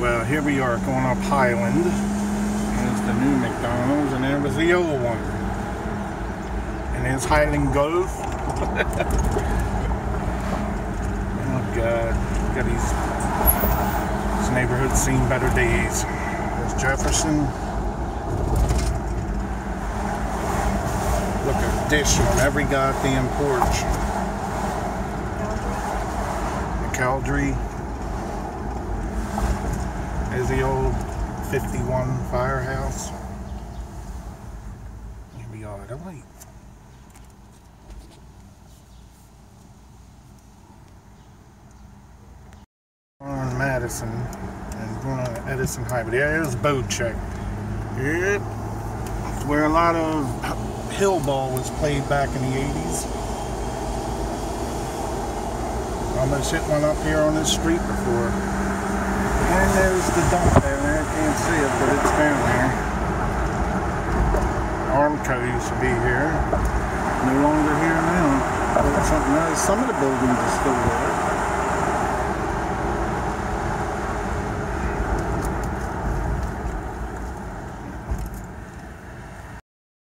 Well here we are going up Highland. There's the new McDonald's and there was the old one. And there's Highland Grove. oh god. Got these this neighborhood seen better days. There's Jefferson. Look at dish on every goddamn porch. Caldry. There's the old 51 firehouse. Here we are, the light. On Madison and going on Edison Highway. There's Boat Check. Yep. Where a lot of hill ball was played back in the 80s. Almost hit one up here on this street before. The dump down there. I can't see it, but it's down there. Armco used to be here. No longer here now. But something else. Some of the buildings are still there.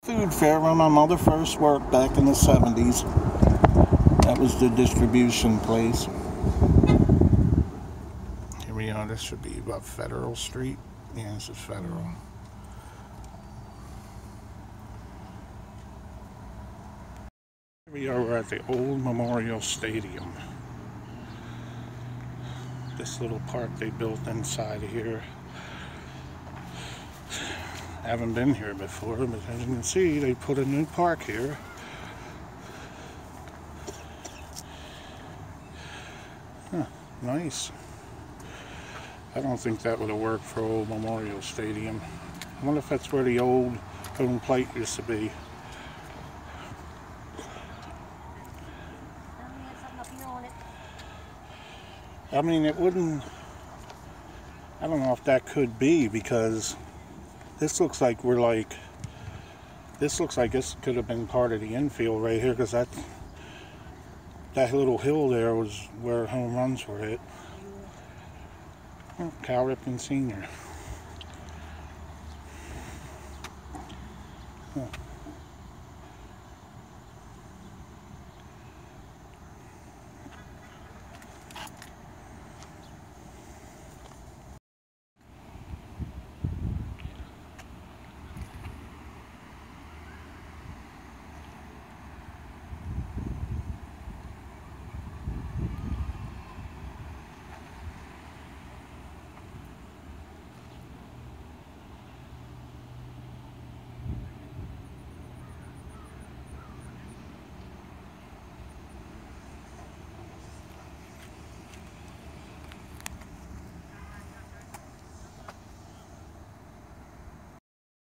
Food fair where my mother first worked back in the 70s. That was the distribution place this should be about Federal Street. Yeah, this is Federal. Here we are at the old Memorial Stadium. This little park they built inside of here. Haven't been here before, but as you can see, they put a new park here. Huh, nice. I don't think that would have worked for Old Memorial Stadium. I wonder if that's where the old home plate used to be. I mean, it wouldn't... I don't know if that could be because this looks like we're like... This looks like this could have been part of the infield right here because that, that little hill there was where home runs were hit. Cal Ripken Sr.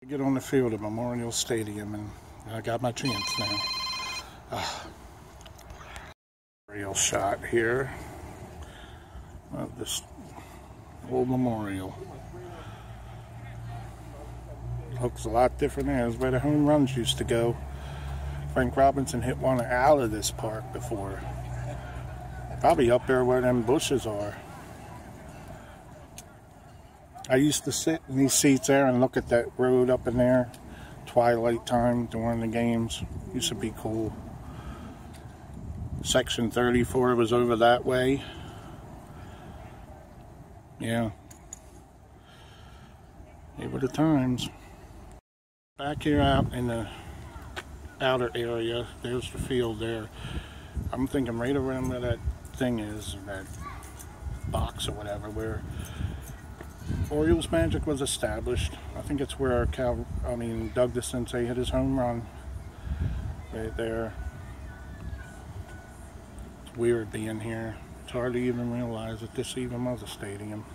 get on the field at Memorial Stadium and I got my chance now. Uh, real shot here of this old memorial. Looks a lot different there. It's where the home runs used to go. Frank Robinson hit one out of this park before. Probably up there where them bushes are. I used to sit in these seats there and look at that road up in there. Twilight time during the games. Used to be cool. Section 34 was over that way. Yeah. They were the times. Back here out in the outer area, there's the field there. I'm thinking right around where that thing is, that box or whatever, where Orioles Magic was established. I think it's where Cal, I mean, Doug DeCinces hit his home run. Right there. It's weird being here. It's hard to even realize that this even was a stadium.